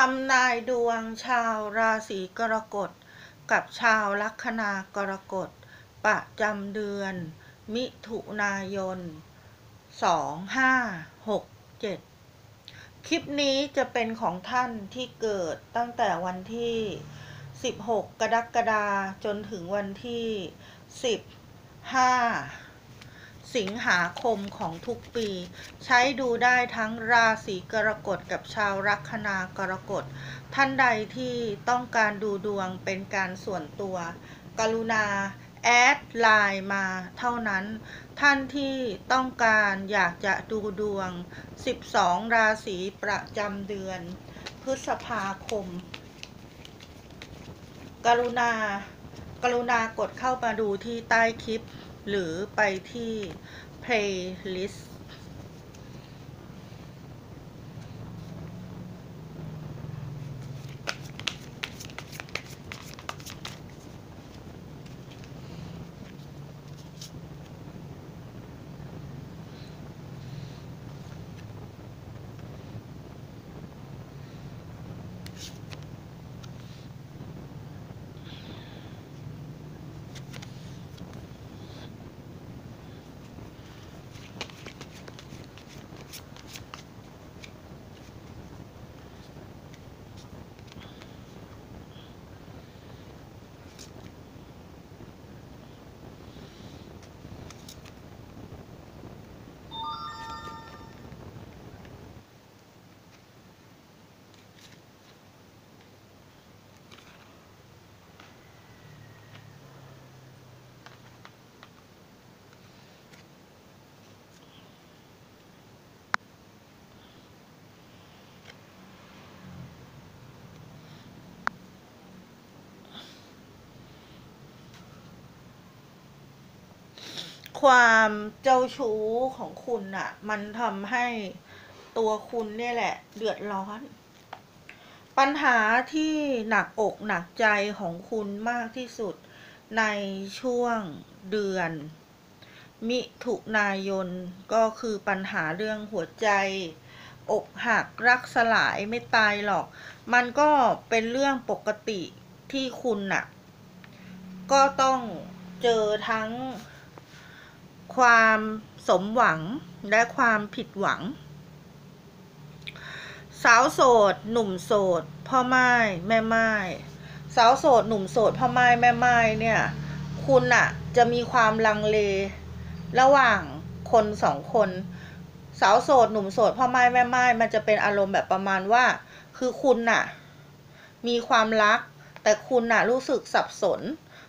ทำนายดวงชาวราศีกรกฎ กับชาวลัคนากรกฎ ประจำเดือน มิถุนายน 2567 คลิปนี้จะเป็นของท่านที่เกิดตั้งแต่วันที่ 16 กรกฎาคมจนถึงวันที่ 15 สิงหาคมของทุกปี ใช้ดูได้ทั้งราศีกรกฎกับชาวลัคนากรกฎ ท่านใดที่ต้องการดูดวงเป็นการส่วนตัว กรุณาแอดไลน์มาเท่านั้น ท่านที่ต้องการอยากจะดูดวง 12 ราศีประจำเดือน พฤษภาคม กรุณากรุณากดเข้ามาดูที่ใต้คลิป หรือไปที่ playlist ความเจ้าชู้ของคุณอะมันทำให้ตัวคุณเนี่ยแหละ เดือดร้อน ปัญหาที่หนักอกหนักใจของคุณมากที่สุดในช่วงเดือน มิถุนายนก็คือปัญหาเรื่องหัวใจ อกหักรักสลายไม่ตายหรอก มันก็เป็นเรื่องปกติที่คุณน่ะ ก็ต้องเจอทั้ง ความสมหวังและความผิดหวัง สาวโสด หนุ่มโสด พ่อไม้แม่ไม้สาวโสด หนุ่มโสด พ่อไม้แม่ไม้เนี่ย คุณอะจะมีความลังเล ระหว่างคนสองคน สาวโสด หนุ่มโสด พ่อไม้แม่ไม้มันจะเป็นอารมณ์แบบประมาณว่า คือคุณน่ะมีความรัก แต่คุณน่ะรู้สึกสับสน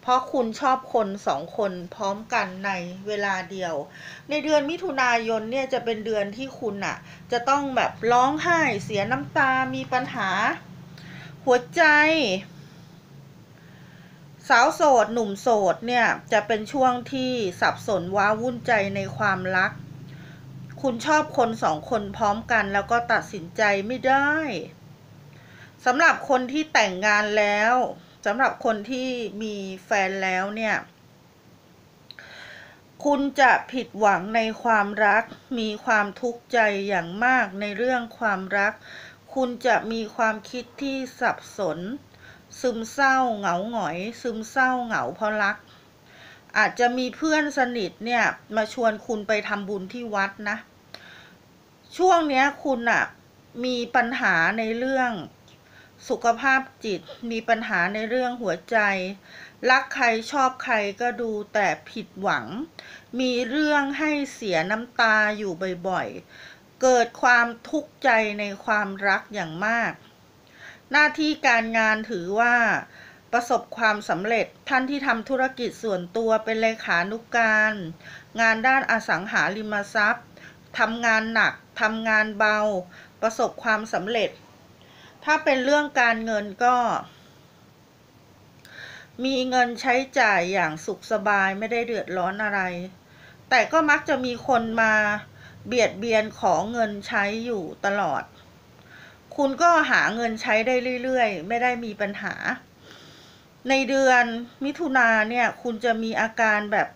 เพราะคุณชอบคนสองคนพร้อมกันในเวลาเดียว ในเดือนมิถุนายนเนี่ยจะเป็นเดือนที่คุณอะจะต้องแบบร้องไห้เสียน้ำตามีปัญหา หัวใจ สาวโสด หนุ่มโสดเนี่ยจะเป็นช่วงที่สับสนว้าวุ่นใจในความรัก คุณชอบคนสองคนพร้อมกันแล้วก็ตัดสินใจไม่ได้สำหรับคนที่แต่งงานแล้ว สำหรับคนที่มีแฟนแล้วเนี่ย คุณจะผิดหวังในความรัก มีความทุกข์ใจอย่างมากในเรื่องความรัก คุณจะมีความคิดที่สับสน ซึมเศร้าเหงาหงอย ซึมเศร้าเหงาเพราะรัก อาจจะมีเพื่อนสนิทเนี่ย มาชวนคุณไปทำบุญที่วัดนะ ช่วงนี้คุณอะมีปัญหาในเรื่อง สุขภาพจิตมีปัญหาในเรื่องหัวใจ รักใครชอบใครก็ดูแต่ผิดหวัง มีเรื่องให้เสียน้ำตาอยู่บ่อยๆ เกิดความทุกข์ใจในความรักอย่างมาก หน้าที่การงานถือว่า ประสบความสำเร็จท่านที่ทำธุรกิจส่วนตัวเป็นเลขานุกการ งานด้านอสังหาริมทรัพย์ทำงานหนักทำงานเบา ประสบความสำเร็จ ถ้าเป็นเรื่องการเงินก็ มีเงินใช้จ่ายอย่างสุขสบายไม่ได้เดือดร้อนอะไร แต่ก็มักจะมีคนมาเบียดเบียนขอเงินใช้อยู่ตลอด คุณก็หาเงินใช้ได้เรื่อยๆ ไม่ได้มีปัญหา ในเดือนมิถุนาเนี่ย คุณจะมีอาการแบบ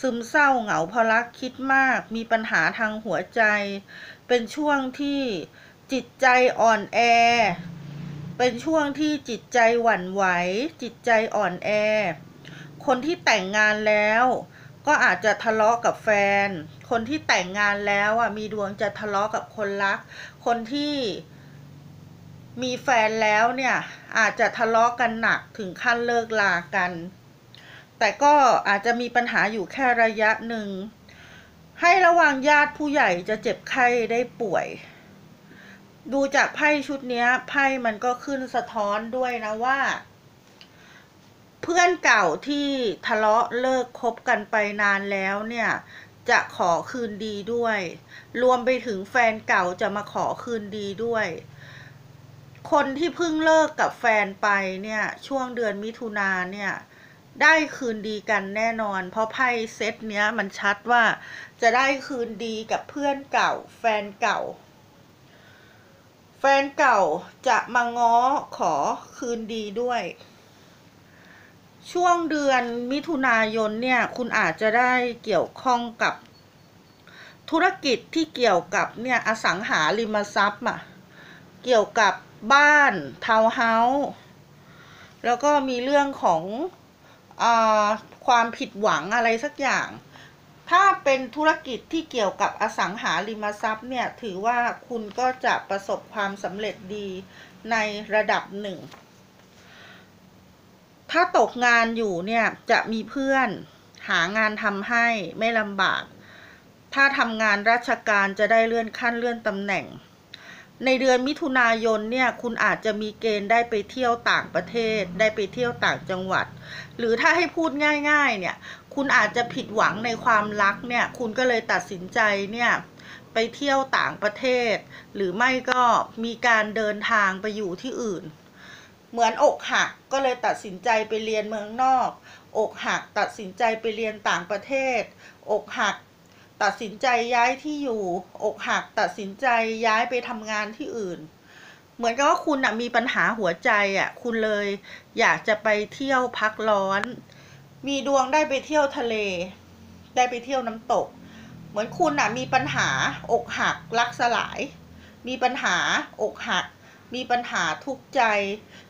ซึมเศร้าเหงาพลักคิดมาก มีปัญหาทางหัวใจ เป็นช่วงที่จิตใจอ่อนแอ เป็นช่วงที่จิตใจหวั่นไหว จิตใจอ่อนแอ คนที่แต่งงานแล้ว ก็อาจจะทะเลาะกับแฟน คนที่แต่งงานแล้วอะมีดวงจะทะเลาะกับคนรัก คนที่มีแฟนแล้วเนี่ยอาจจะทะเลาะกันหนักถึงขั้นเลิกลากัน แต่ก็อาจจะมีปัญหาอยู่แค่ระยะหนึ่ง ให้ระวังญาติผู้ใหญ่จะเจ็บไข้ได้ป่วย ดูจากไพ่ชุดนี้ไพ่มันก็ขึ้นสะท้อนด้วยนะว่า เพื่อนเก่าที่ทะเลาะเลิกคบกันไปนานแล้วเนี่ย จะขอคืนดีด้วย รวมไปถึงแฟนเก่าจะมาขอคืนดีด้วย คนที่เพิ่งเลิกกับแฟนไปเนี่ย ช่วงเดือนมิถุนาเนี่ย ได้คืนดีกันแน่นอน เพราะไพ่เซตเนี้ยมันชัดว่าจะได้คืนดีกับเพื่อนเก่า แฟนเก่า แฟนเก่าจะมาง้อขอคืนดีด้วย ช่วงเดือนมิถุนายนเนี่ย คุณอาจจะได้เกี่ยวข้องกับ ธุรกิจที่เกี่ยวกับเนี่ยอสังหาริมทรัพย์อะเกี่ยวกับบ้านทาวน์เฮาส์แล้วก็มีเรื่องของอความผิดหวังอะไรสักอย่าง ถ้าเป็นธุรกิจที่เกี่ยวกับอสังหาริมทรัพย์เนี่ย ถือว่าคุณก็จะประสบความสำเร็จดีในระดับหนึ่ง ถ้าตกงานอยู่เนี่ย จะมีเพื่อนหางานทำให้ไม่ลำบาก ถ้าทำงานราชการจะได้เลื่อนขั้นเลื่อนตำแหน่ง ในเดือนมิถุนายนเนี่ย คุณอาจจะมีเกณฑ์ได้ไปเที่ยวต่างประเทศ ได้ไปเที่ยวต่างจังหวัด หรือถ้าให้พูดง่าย ๆ เนี่ย คุณอาจจะผิดหวังในความรักเนี่ย คุณก็เลยตัดสินใจเนี่ยไปเที่ยวต่างประเทศ หรือไม่ก็มีการเดินทางไปอยู่ที่อื่น เหมือนอกหักก็เลยตัดสินใจไปเรียนเมืองนอก อกหักตัดสินใจไปเรียนต่างประเทศ อกหักตัดสินใจย้ายที่อยู่ อกหักตัดสินใจย้ายไปทำงานที่อื่น เหมือนกับว่าคุณอะมีปัญหาหัวใจอะคุณเลยอยากจะไปเที่ยวพักร้อน มีดวงได้ไปเที่ยวทะเล ได้ไปเที่ยวน้ำตก เหมือนคุณอะมีปัญหาอกหักรักสลาย มีปัญหาอกหัก มีปัญหาทุกข์ใจ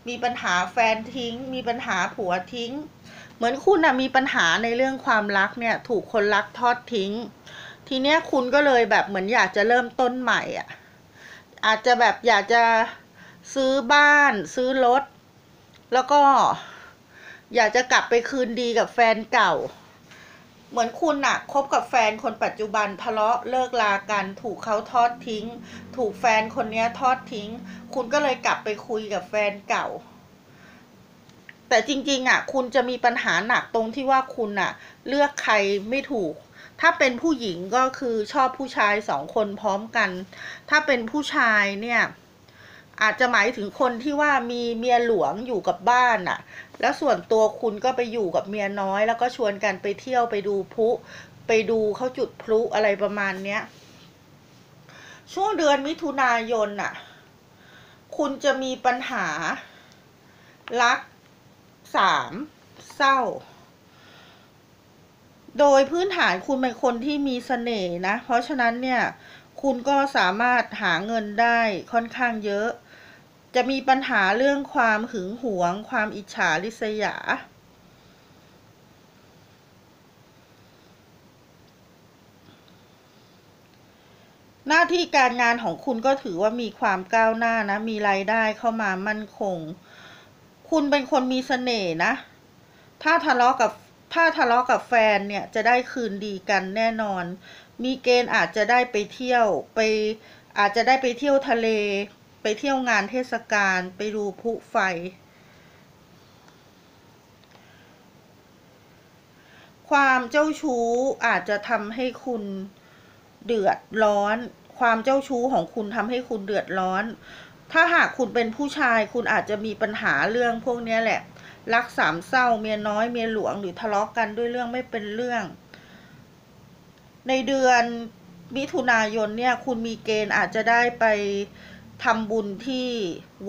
มีปัญหาแฟนทิ้ง มีปัญหาผัวทิ้ง เหมือนคุณอะมีปัญหาในเรื่องความรักเนี่ย ถูกคนรักทอดทิ้ง ทีเนี้ยคุณก็เลยแบบเหมือนอยากจะเริ่มต้นใหม่อะอาจจะแบบอยากจะซื้อบ้าน ซื้อรถ แล้วก็ อยากจะกลับไปคืนดีกับแฟนเก่า เหมือนคุณอะคบกับแฟนคนปัจจุบันทะเลาะเลิกลากัน ถูกเขาทอดทิ้ง ถูกแฟนคนนี้ทอดทิ้ง คุณก็เลยกลับไปคุยกับแฟนเก่า แต่จริงๆอะคุณจะมีปัญหาหนักตรงที่ว่าคุณอะเลือกใครไม่ถูก ถ้าเป็นผู้หญิงก็คือชอบผู้ชายสองคนพร้อมกัน ถ้าเป็นผู้ชายเนี่ย อาจจะหมายถึงคนที่ว่ามีเมียหลวงอยู่กับบ้านอะ แล้วส่วนตัวคุณก็ไปอยู่กับเมียน้อย แล้วก็ชวนกันไปเที่ยวไปดูพลุไปดูเขาจุดพลุอะไรประมาณเนี้ย ช่วงเดือนมิถุนายนน่ะ คุณจะมีปัญหา รักสามเศร้า โดยพื้นฐานคุณเป็นคนที่มีเสน่ห์นะ เพราะฉะนั้นเนี่ยคุณก็สามารถหาเงินได้ค่อนข้างเยอะ จะมีปัญหาเรื่องความหึงหวง ความอิจฉาริษยา หน้าที่การงานของคุณก็ถือว่ามีความก้าวหน้านะ มีรายได้เข้ามามั่นคง คุณเป็นคนมีเสน่ห์นะ ถ้าทะเลาะกับถ้าทะเลาะกับแฟนเนี่ยจะได้คืนดีกันแน่นอน มีเกณฑ์อาจจะได้ไปเที่ยวไปอาจจะได้ไปเที่ยวทะเล ไปเที่ยวงานเทศกาลไปดูพลุไฟ ความเจ้าชู้อาจจะทำให้คุณเดือดร้อน ความเจ้าชู้ของคุณทำให้คุณเดือดร้อน ถ้าหากคุณเป็นผู้ชายคุณอาจจะมีปัญหาเรื่องพวกนี้แหละ รักสามเศร้าเมียน้อยเมียหลวงหรือทะเลาะกันด้วยเรื่องไม่เป็นเรื่อง ในเดือนมิถุนายนเนี่ยคุณมีเกณฑ์อาจจะได้ไป ทำบุญที่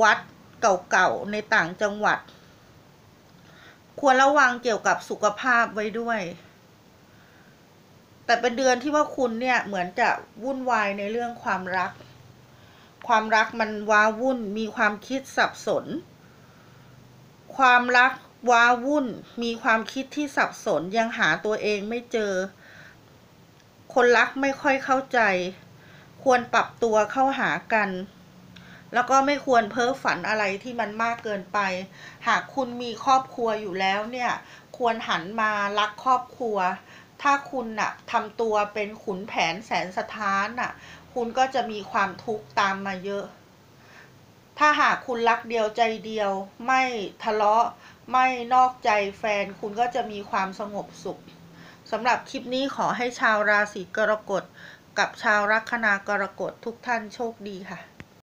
วัดเก่าๆในต่างจังหวัด ควรระวังเกี่ยวกับสุขภาพไว้ด้วย แต่เป็นเดือนที่ว่าคุณเนี่ยเหมือนจะวุ่นวายในเรื่องความรัก ความรักมันว้าวุ่นมีความคิดสับสน ความรักว้าวุ่นมีความคิดที่สับสนยังหาตัวเองไม่เจอ คนรักไม่ค่อยเข้าใจ ควรปรับตัวเข้าหากัน แล้วก็ไม่ควรเพ้อฝันอะไรที่มันมากเกินไป หากคุณมีครอบครัวอยู่แล้วเนี่ย ควรหันมารักครอบครัว ถ้าคุณน่ะทำตัวเป็นขุนแผนแสนสถานน่ะ คุณก็จะมีความทุกข์ตามมาเยอะ ถ้าหากคุณรักเดียวใจเดียว ไม่ทะเลาะ ไม่นอกใจแฟน คุณก็จะมีความสงบสุขสำหรับคลิปนี้ขอให้ชาวราศีกรกฎกับชาวลัคนากรกฎทุกท่านโชคดีค่ะ